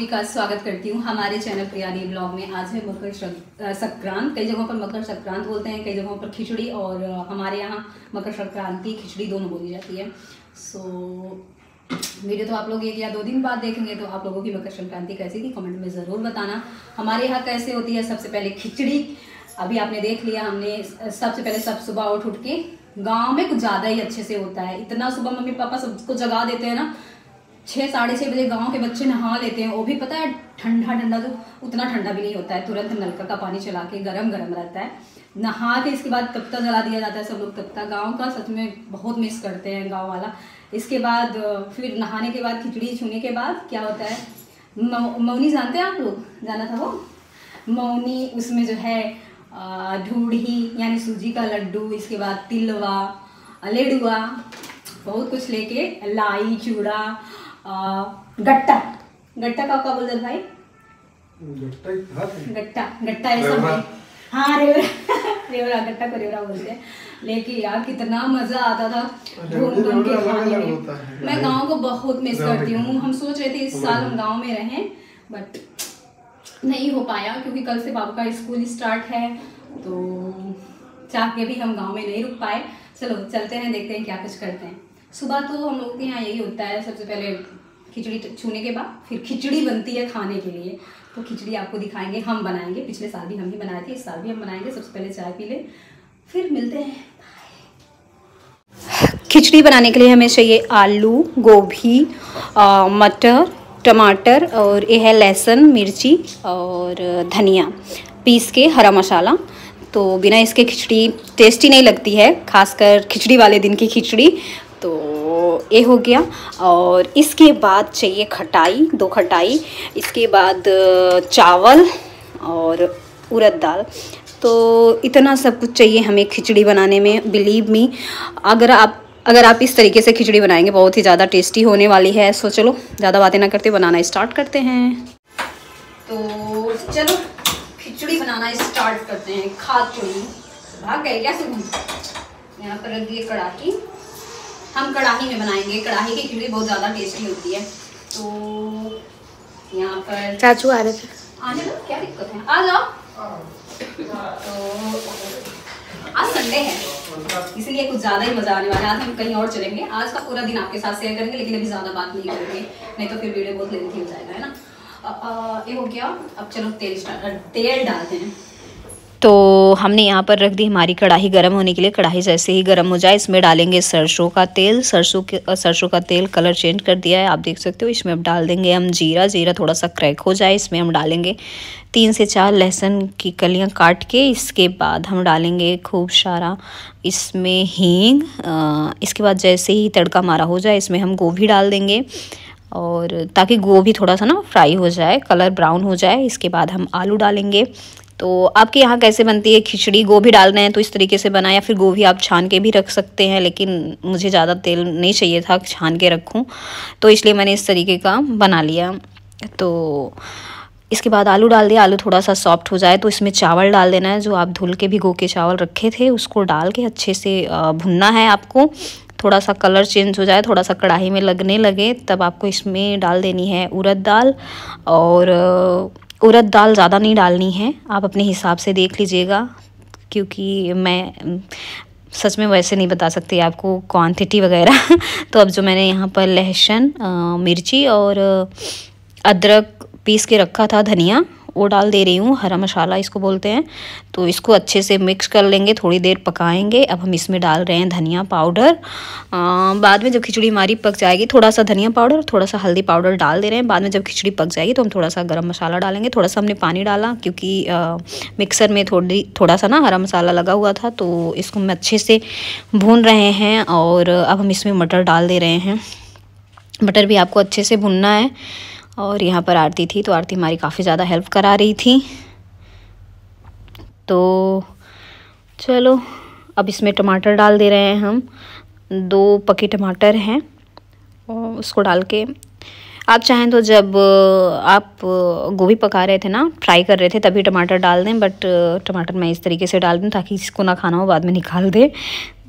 सभी का स्वागत करती हूँ। हमारे चैनल प्रियादी ब्लॉग में आज है मकर संक्रांत। कई जगहों पर मकर संक्रांत बोलते हैं, कई जगहों पर खिचड़ी और हमारे यहाँ मकर संक्रांति, खिचड़ी दोनों बोली जाती है। सो वीडियो तो आप लोग एक या दो दिन बाद देखेंगे तो आप लोगों की मकर संक्रांति कैसी थी कमेंट में ज़रूर बताना। हमारे यहाँ कैसे होती है, सबसे पहले खिचड़ी। अभी आपने देख लिया, हमने सबसे पहले सब सुबह उठ उठ के, गाँव में कुछ ज़्यादा ही अच्छे से होता है। इतना सुबह मम्मी पापा सबको जगा देते हैं ना छः साढ़े छः बजे गाँव के बच्चे नहा लेते हैं। वो भी पता है, ठंडा ठंडा तो उतना ठंडा भी नहीं होता है। तुरंत नलका का पानी चला के गरम गरम रहता है। नहा के इसके बाद तख्ता जला दिया जाता है सब लोग तख्ता। गाँव का सच में बहुत मिस करते हैं गाँव वाला। इसके बाद फिर नहाने के बाद, खिचड़ी छूने के बाद क्या होता है? मौनी जानते हैं आप लोग? जाना था वो? मौनी उसमें जो है ढूढ़ी, यानी सूजी का लड्डू, इसके बाद तिलवा लेडुआ, बहुत कुछ लेके लाई, चूड़ा गट्टा. गट्टा का क्या बोलते हैं भाई? गट्टा गट्टा. ऐसा भाई हाँ रेवड़ा रेवड़ा गट्टा को रेवड़ा बोलते हैं. लेकिन यार कितना मज़ा आता था घूम घूम के खाने में. मैं गाँव को बहुत मिस करती हूँ. हम सोच रहे थे इस साल हम गाँव में रहें बट नहीं हो पाया क्योंकि कल से बाबू का स्कूल स्टार्ट है तो चाह के भी हम गाँव में नहीं रुक पाए. चलो चलते हैं देखते हैं क्या कुछ करते हैं. सुबह तो हम लोग के यहाँ यही होता है, सबसे पहले खिचड़ी छूने के बाद फिर खिचड़ी बनती है खाने के लिए। तो खिचड़ी आपको दिखाएँगे, हम बनाएँगे। पिछले साल भी हम ही बनाए थे, इस साल भी हम बनाएँगे, सबसे पहले चाय पी लें, फिर मिलते हैं। खिचड़ी बनाने के लिए हमें चाहिए आलू, गोभी मटर, टमाटर और ये है लहसुन, मिर्ची और धनिया। पीस के हरा मसाला। तो बिना इसके खिचड़ी टेस्टी नहीं लगती है, खासकर खिचड़ी वाले दिन की खिचड़ी। तो ये हो गया। और इसके बाद चाहिए खटाई, दो खटाई। इसके बाद चावल और उड़द दाल। तो इतना सब कुछ चाहिए हमें खिचड़ी बनाने में बिलीव मी अगर आप अगर आप इस तरीके से खिचड़ी बनाएँगे, बहुत ही ज़्यादा टेस्टी होने वाली है। सो चलो, ज़्यादा बातें ना करते, बनाना स्टार्ट करते हैं। तो चलो, खिचड़ी बनाना स्टार्ट करते हैं। खाचड़ी भाग गए क्या सुन यहाँ पर रख दिए कड़ाही। हम कढ़ाई में बनाएँगे। कढ़ाई की खिचड़ी बहुत ज़्यादा टेस्टी होती है। तो यहाँ पर चाचू आ रहे थे। आने दो क्या दिक्कत है? आ जाओ। तो आज संडे है इसलिए कुछ ज़्यादा ही मज़ा आने वाला है। आज हम कहीं और चलेंगे। आज का पूरा दिन आपके साथ शेयर करेंगे लेकिन अभी ज़्यादा बात नहीं करेंगे। नहीं तो फिर वीडियो बहुत लेंथी हो जाएगा है ना? ये हो गया। अब चलो तेल स्टार्ट तेल डालते हैं। तो हमने यहाँ पर रख दी हमारी कढ़ाई गर्म होने के लिए। कढ़ाई जैसे ही गर्म हो जाए, इसमें डालेंगे सरसों का तेल। सरसों के सरसों का तेल कलर चेंज कर दिया है। आप देख सकते हो, इसमें अब डाल देंगे हम जीरा। जीरा थोड़ा सा क्रैक हो जाए, इसमें हम डालेंगे तीन से चार लहसुन की कलियाँ काट के। इसके बाद हम डालेंगे खूब सारा इसमें हींग इसके बाद जैसे ही तड़का मारा हो जाए, इसमें हम गोभी डाल देंगे। और ताकि गोभी थोड़ा सा ना फ्राई हो जाए कलर ब्राउन हो जाए, इसके बाद हम आलू डालेंगे। तो आपके यहाँ कैसे बनती है? खिचड़ी, गोभी डालना है तो इस तरीके से बना या फिर गोभी आप छान के भी रख सकते हैं, लेकिन मुझे ज़्यादा तेल नहीं चाहिए था, छान के रखूँ। तो इसलिए मैंने इस तरीके का बना लिया। तो इसके बाद आलू डाल दिया। आलू थोड़ा सा सॉफ्ट हो जाए तो इसमें चावल डाल देना है, जो आप धुल के भिगो के चावल रखे थे, उसको डाल के अच्छे से भुनना है आपको। थोड़ा सा कलर चेंज हो जाए, थोड़ा सा कढ़ाई में लगने लगे, तब आपको इसमें डाल देनी है उड़द दाल और उड़द दाल ज़्यादा नहीं डालनी है। आप अपने हिसाब से देख लीजिएगा, क्योंकि मैं, सच में वैसे नहीं बता सकती आपको क्वांटिटी वगैरह। तो अब जो मैंने यहाँ पर लहसुन मिर्ची और अदरक पीस के रखा था धनिया वो डाल दे रही हूँ हरा मसाला इसको बोलते हैं। तो इसको अच्छे से मिक्स कर लेंगे थोड़ी देर पकाएँगे। अब हम इसमें डाल रहे हैं धनिया पाउडर अ, बाद में जब खिचड़ी हमारी पक जाएगी थोड़ा सा धनिया पाउडर थोड़ा सा हल्दी पाउडर डाल दे रहे हैं। बाद में जब खिचड़ी पक जाएगी तो हम थोड़ा सा गर्म मसाला डालेंगे। थोड़ा सा हमने पानी डाला क्योंकि मिक्सर में थोड़ी थोड़ा सा ना हरा मसाला लगा हुआ था तो इसको हम अच्छे से भून रहे हैं। और अब हम इसमें मटर डाल दे रहे हैं। मटर भी आपको अच्छे से भुनना है। और यहाँ पर आरती थी तो आरती हमारी काफ़ी ज़्यादा हेल्प करा रही थी। तो चलो, अब इसमें टमाटर डाल दे रहे हैं हम। दो पके टमाटर हैं, और उसको डाल के आप चाहें तो जब आप गोभी पका रहे थे ना फ्राई कर रहे थे, तभी टमाटर डाल दें बट टमाटर मैं इस तरीके से डाल दूँ ताकि इसको ना खाना हो, बाद में निकाल दे।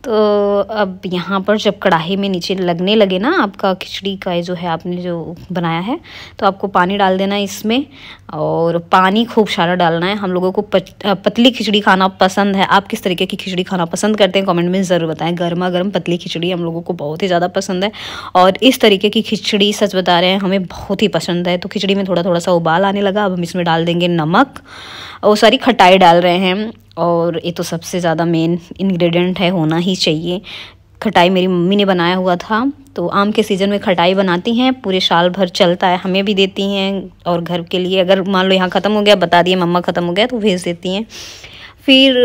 तो अब यहाँ पर जब कढ़ाई में नीचे लगने लगे ना आपका खिचड़ी का जो है आपने जो बनाया है तो आपको पानी डाल देना है इसमें और पानी खूब सारा डालना है। हम लोगों को पत, पतली खिचड़ी खाना पसंद है। आप किस तरीके की खिचड़ी खाना पसंद करते हैं कमेंट में ज़रूर बताएँ। गर्मा गर्म पतली खिचड़ी हम लोगों को बहुत ही ज़्यादा पसंद है और इस तरीके की खिचड़ी सच बता रहे हैं हमें बहुत ही पसंद है। तो खिचड़ी में थोड़ा थोड़ा सा उबाल आने लगा अब हम इसमें डाल देंगे नमक। और सारी खटाई डाल रहे हैं। और ये तो सबसे ज़्यादा मेन इंग्रेडिएंट है, होना ही चाहिए। खटाई मेरी मम्मी ने बनाया हुआ था तो आम के सीज़न में खटाई बनाती हैं, पूरे साल भर चलता है, हमें भी देती हैं और घर के लिए अगर मान लो यहाँ ख़त्म हो गया, बता दिए, मम्मा ख़त्म हो गया तो भेज देती हैं। फिर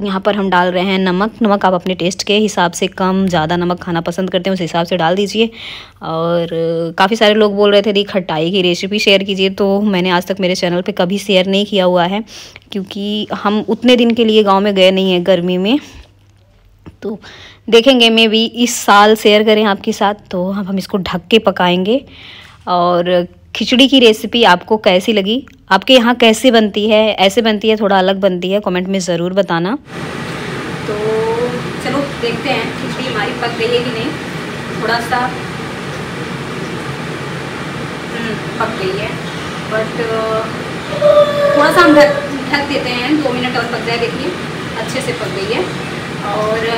यहाँ पर हम डाल रहे हैं नमक। नमक आप अपने टेस्ट के हिसाब से कम, ज़्यादा नमक खाना पसंद करते हैं, उस हिसाब से डाल दीजिए। और काफ़ी सारे लोग बोल रहे थे दी खटाई की रेसिपी शेयर कीजिए। तो मैंने आज तक मेरे चैनल पे कभी शेयर नहीं किया हुआ है, क्योंकि हम उतने दिन के लिए गाँव में गए नहीं हैं, गर्मी में। तो देखेंगे मे भी इस साल शेयर करें आपके साथ। तो हम इसको ढक के पकाएँगे। और खिचड़ी की रेसिपी आपको कैसी लगी? आपके यहाँ कैसे बनती है? ऐसे बनती है थोड़ा अलग बनती है। कमेंट में ज़रूर बताना। तो चलो देखते हैं खिचड़ी हमारी पक गई है कि नहीं। थोड़ा सा हम्म, पक गई है। बट थोड़ा सा हम ढक ढक देते हैं। दो मिनट और पक जाए देखिए। अच्छे से पक गई है। और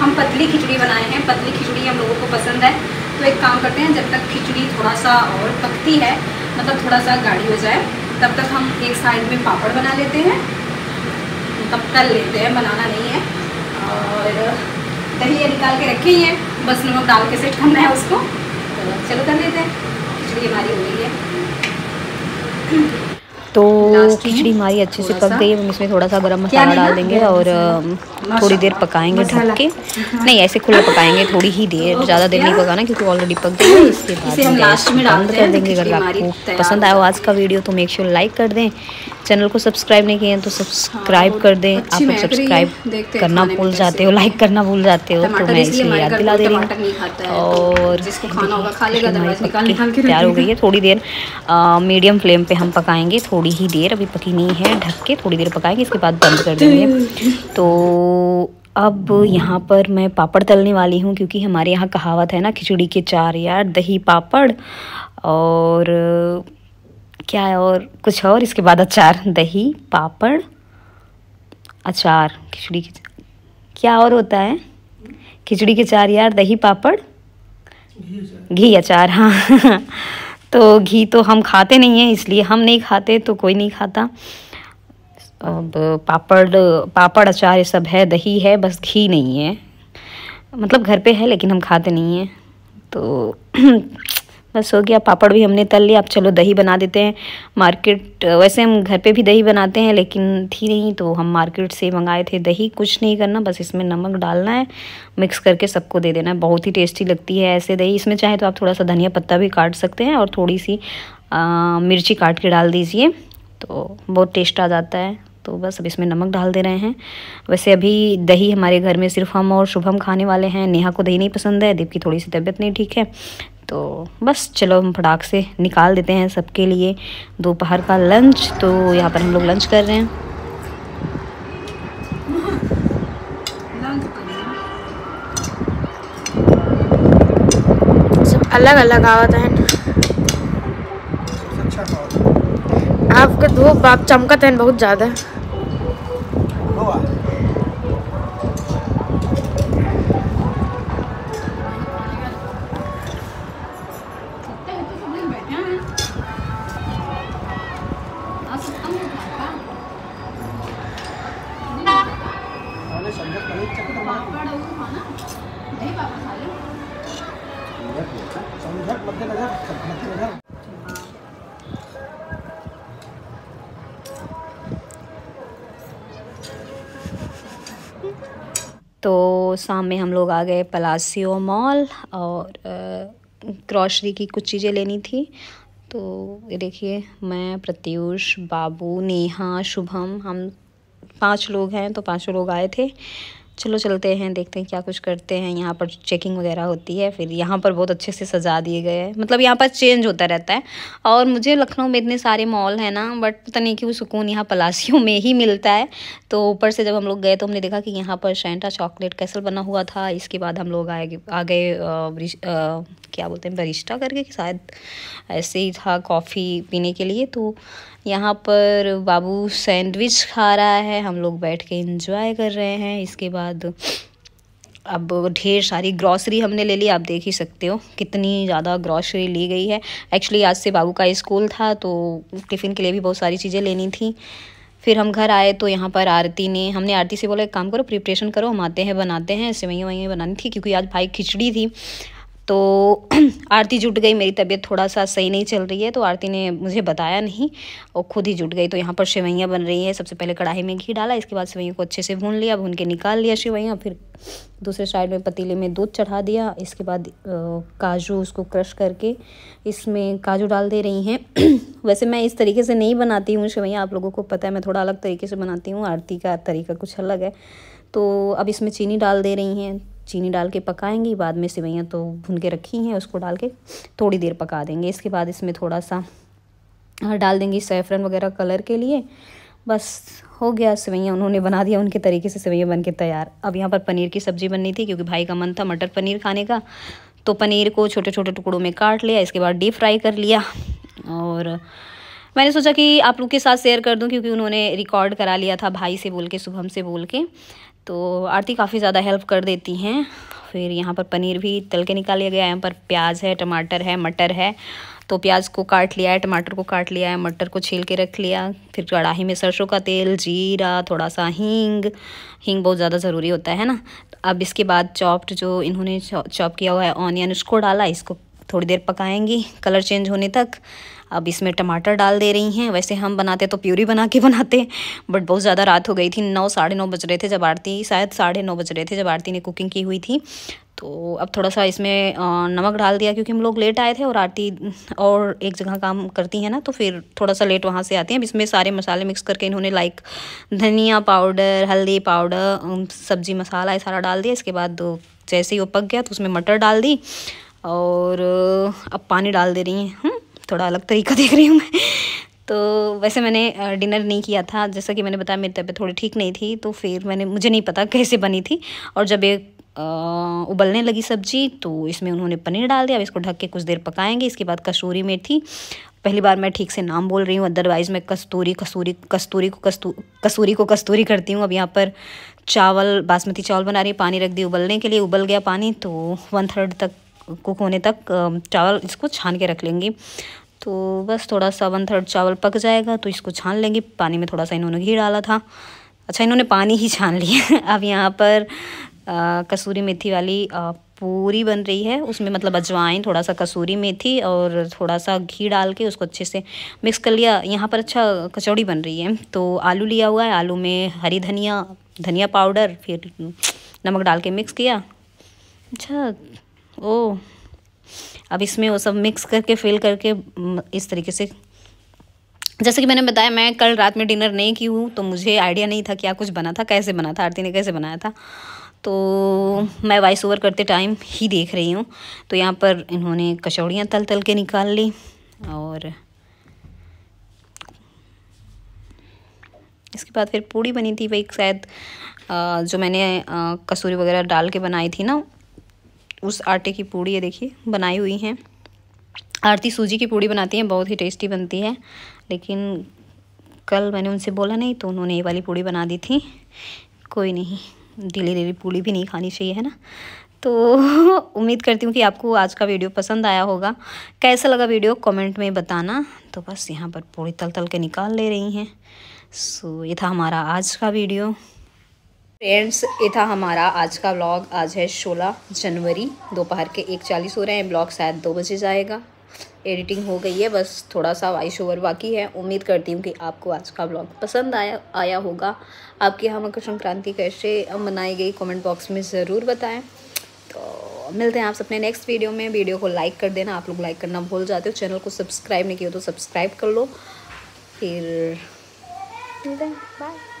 हम पतली खिचड़ी बनाए हैं। पतली खिचड़ी हम लोगों को पसंद है। तो एक काम करते हैं, जब तक खिचड़ी थोड़ा सा और पकती है मतलब थोड़ा सा गाढ़ी हो जाए, तब तक हम एक साइड में पापड़ बना लेते हैं। तब तल लेते हैं, बनाना नहीं है। और दही निकाल के रखे ही है बस नमक डाल के सेट करना है उसको। तो चलो कर लेते हैं, खिचड़ी हमारी हो गई है। तो खिचड़ी हमारी अच्छे से पक गई है हम इसमें थोड़ा सा गरम मसाला डाल देंगे और थोड़ी देर पकाएँगे ढक के। नहीं ऐसे खुला पकाएँगे थोड़ी ही देर ज़्यादा देर नहीं पकाना क्योंकि ऑलरेडी पक गई है इसके बाद हम लास्ट में बंद कर देंगे। अगर आपको पसंद आया हो आज का वीडियो तो मेक श्योर लाइक कर दें। चैनल को सब्सक्राइब नहीं किए तो सब्सक्राइब कर दें। आप लोग सब्सक्राइब करना भूल जाते हो लाइक करना भूल जाते हो तो मैं इसलिए याद दिला दे रही हूँ और तैयार हो गई है थोड़ी देर मीडियम फ्लेम पे हम पकाएँगे थोड़ी ही देर, अभी पकी नहीं है, ढक के थोड़ी देर पकाएँगे, इसके बाद बंद कर देंगे। तो अब यहाँ पर मैं पापड़ तलने वाली हूँ, क्योंकि हमारे यहाँ कहावत है ना, खिचड़ी के चार यार दही पापड़, और क्या है, और कुछ और, इसके बाद अचार, दही पापड़, अचार, खिचड़ी के क्या और होता है? खिचड़ी के चार यार दही पापड़? घी अचार हाँ। तो घी तो हम खाते नहीं हैं, इसलिए हम नहीं खाते तो कोई नहीं खाता। अब पापड़ पापड़, अचार, ये सब है, दही है, बस घी नहीं है। मतलब घर पे है, लेकिन हम खाते नहीं हैं। तो बस हो गया पापड़ भी हमने तल लिया अब चलो दही बना देते हैं। मार्केट वैसे हम घर पे भी दही बनाते हैं लेकिन थी नहीं तो हम मार्केट से मंगाए थे दही। कुछ नहीं करना बस इसमें नमक डालना है मिक्स करके सबको दे देना है। बहुत ही टेस्टी लगती है ऐसे दही। इसमें चाहे तो आप थोड़ा सा धनिया पत्ता भी काट सकते हैं और थोड़ी सी आ, मिर्ची काट के डाल दीजिए तो बहुत टेस्ट आ जाता है। तो बस अब इसमें नमक डाल दे रहे हैं। वैसे अभी दही हमारे घर में सिर्फ़ हम और शुभम खाने वाले हैं। नेहा को दही नहीं पसंद है दीप की थोड़ी सी तबीयत नहीं ठीक है। तो बस चलो हम फटाक से निकाल देते हैं सबके लिए दोपहर का लंच तो यहाँ पर हम लोग लंच कर रहे हैं। सब अलग अलग आवत है। आपके धूप आप चमकत हैं बहुत ज़्यादा। तो शाम में हम लोग आ गए पलासियो मॉल और ग्रॉसरी की कुछ चीज़ें लेनी थी। तो ये देखिए, मैं, प्रत्यूष, बाबू, नेहा, शुभम, हम पाँच लोग हैं तो पाँचों लोग आए थे। चलो चलते हैं, देखते हैं क्या कुछ करते हैं। यहाँ पर चेकिंग वगैरह होती है, फिर यहाँ पर बहुत अच्छे से सजा दिए गए हैं। मतलब यहाँ पर चेंज होता रहता है। और मुझे लखनऊ में इतने सारे मॉल हैं ना बट पता नहीं क्यों सुकून यहाँ पलासियों में ही मिलता है। तो ऊपर से जब हम लोग गए तो हमने देखा कि यहाँ पर शैंटा चॉकलेट कैसल बना हुआ था। इसके बाद हम लोग आए, आ गए क्या बोलते हैं बरिश्ता करके शायद ऐसे ही था कॉफ़ी पीने के लिए। तो यहाँ पर बाबू सैंडविच खा रहा है, हम लोग बैठ के इंजॉय कर रहे हैं। इसके बाद अब ढेर सारी ग्रॉसरी हमने ले ली, आप देख ही सकते हो कितनी ज़्यादा ग्रॉसरी ली गई है। एक्चुअली आज से बाबू का स्कूल था तो टिफ़िन के लिए भी बहुत सारी चीज़ें लेनी थी। फिर हम घर आए तो यहाँ पर आरती ने, हमने आरती से बोला, एक काम करो प्रिपरेशन करो, हम आते हैं, बनाते हैं सेवैयाँ वैयाँ बनानी थी, क्योंकि आज भाई खिचड़ी थी। तो आरती जुट गई, मेरी तबीयत थोड़ा सा सही नहीं चल रही है तो आरती ने मुझे बताया नहीं और खुद ही जुट गई। तो यहाँ पर सेवैयाँ बन रही है। सबसे पहले कढ़ाई में घी डाला, इसके बाद सेवैयों को अच्छे से भून लिया, भून के निकाल लिया सेवैयाँ फिर दूसरे साइड में पतीले में दूध चढ़ा दिया। इसके बाद काजू उसको क्रश करके इसमें काजू डाल दे रही हैं। वैसे मैं इस तरीके से नहीं बनाती हूँ सेवैयाँ आप लोगों को पता है, मैं थोड़ा अलग तरीके से बनाती हूँ, आरती का तरीका कुछ अलग है। तो अब इसमें चीनी डाल दे रही हैं। चीनी डाल के पकाएँगी, बाद में सेवैयाँ तो भुन के रखी हैं उसको डाल के थोड़ी देर पका देंगे। इसके बाद इसमें थोड़ा सा डाल देंगी सैफरन वगैरह कलर के लिए। बस हो गया सेवैयाँ उन्होंने बना दिया, उनके तरीके से सेवैयाँ बन के तैयार। अब यहाँ पर पनीर की सब्ज़ी बननी थी, क्योंकि भाई का मन था मटर पनीर खाने का। तो पनीर को छोटे छोटे टुकड़ों में काट लिया, इसके बाद डीप फ्राई कर लिया। और मैंने सोचा कि आप लोग के साथ शेयर कर दूँ, क्योंकि उन्होंने रिकॉर्ड करा लिया था भाई से बोल के, शुभम से बोल के। तो आरती काफ़ी ज़्यादा हेल्प कर देती हैं। फिर यहाँ पर पनीर भी तल के निकाल लिया गया है। यहाँ पर प्याज है, टमाटर है, मटर है। तो प्याज को काट लिया है, टमाटर को काट लिया है, मटर को छील के रख लिया। फिर कढ़ाई में सरसों का तेल, जीरा थोड़ा सा हींग। हींग बहुत ज़्यादा ज़रूरी होता है ना? अब इसके बाद चॉप्ड जो इन्होंने चॉप किया हुआ है ऑनियन उसको डाला। इसको थोड़ी देर पकाएँगी। कलर चेंज होने तक। अब इसमें टमाटर डाल दे रही हैं। वैसे हम बनाते तो प्यूरी बना के बनाते बट बहुत ज़्यादा रात हो गई थी। नौ साढ़े नौ बज रहे थे जब आरती शायद साढ़े नौ बज रहे थे जब आरती ने कुकिंग की हुई थी। तो अब थोड़ा सा इसमें नमक डाल दिया क्योंकि हम लोग लेट आए थे और आरती और एक जगह काम करती हैं ना तो फिर थोड़ा सा लेट वहाँ से आती हैं। अब इसमें सारे मसाले मिक्स करके इन्होंने लाइक धनिया पाउडर हल्दी पाउडर सब्ज़ी मसाला ये सारा डाल दिया। इसके बाद जैसे ही वो पक गया तो उसमें मटर डाल दी और अब पानी डाल दे रही हैं। हम्म, थोड़ा अलग तरीका देख रही हूँ मैं। तो वैसे मैंने डिनर नहीं किया था। जैसा कि मैंने बताया, मेरी तबीयत थोड़ी ठीक नहीं थी तो फिर मैंने, मुझे नहीं पता कैसे बनी थी। और जब एक उबलने लगी सब्ज़ी तो इसमें उन्होंने पनीर डाल दिया। अब इसको ढक के कुछ देर पकाएँगे। इसके बाद कसूरी मेथी। पहली बार मैं ठीक से नाम बोल रही हूँ। अदरवाइज़ मैं कस्तूरी कसूरी कस्तूरी को कस्तू, कसूरी को कस्तूरी करती हूँ। अब यहाँ पर चावल, बासमती चावल बना रही पानी रख दी उबलने के लिए। उबल गया पानी तो वन थर्ड तक कुक होने तक चावल इसको छान के रख लेंगी। तो बस थोड़ा सा वन थर्ड चावल पक जाएगा तो इसको छान लेंगे। पानी में थोड़ा सा इन्होंने घी डाला था। अच्छा इन्होंने पानी ही छान लिया। अब यहाँ पर आ, कसूरी मेथी वाली आ, पूरी बन रही है। उसमें मतलब अजवाइन थोड़ा सा कसूरी मेथी और थोड़ा सा घी डाल के उसको अच्छे से मिक्स कर लिया। यहाँ पर अच्छा कचौड़ी बन रही है। तो आलू लिया हुआ है। आलू में हरी धनिया धनिया पाउडर फिर नमक डाल के मिक्स किया। अच्छा ओ। अब इसमें वो सब मिक्स करके फिल करके इस तरीके से। जैसे कि मैंने बताया, मैं कल रात में डिनर नहीं की हूँ तो मुझे आइडिया नहीं था क्या कुछ बना था, कैसे बना था, आरती ने कैसे बनाया था। तो मैं वॉइस ओवर करते टाइम ही देख रही हूँ। तो यहाँ पर इन्होंने कचौड़ियाँ तल तल के निकाल ली और इसके बाद फिर पूड़ी बनी थी वही शायद जो मैंने कसूरी वगैरह डाल के बनाई थी ना उस आटे की पूड़ी, ये देखिए, बनाई हुई हैं। आरती सूजी की पूड़ी बनाती हैं, बहुत ही टेस्टी बनती है। लेकिन कल मैंने उनसे बोला नहीं तो उन्होंने ये वाली पूड़ी बना दी थी। कोई नहीं, ढीली ढीली पूड़ी भी नहीं खानी चाहिए, है ना? तो उम्मीद करती हूँ कि आपको आज का वीडियो पसंद आया होगा। कैसा लगा वीडियो, कमेंट में बताना। तो बस यहाँ पर पूड़ी तल तल के निकाल ले रही हैं। सो, ये था हमारा आज का वीडियो। फ्रेंड्स ये था हमारा आज का ब्लॉग आज है 16 जनवरी, दोपहर के एक चालीस हो रहे हैं। ब्लॉग शायद दो बजे जाएगा। एडिटिंग हो गई है, बस थोड़ा सा वॉइस ओवर बाकी है। उम्मीद करती हूँ कि आपको आज का ब्लॉग पसंद आया आया होगा। आपके यहाँ मकर संक्रांति कैसे मनाई गई कमेंट बॉक्स में ज़रूर बताएँ। तो मिलते हैं आप अपने नेक्स्ट वीडियो में। वीडियो को लाइक कर देना। आप लोग लाइक करना भूल जाते हो। चैनल को सब्सक्राइब नहीं किया तो सब्सक्राइब कर लो। फिर मिलते हैं। बाय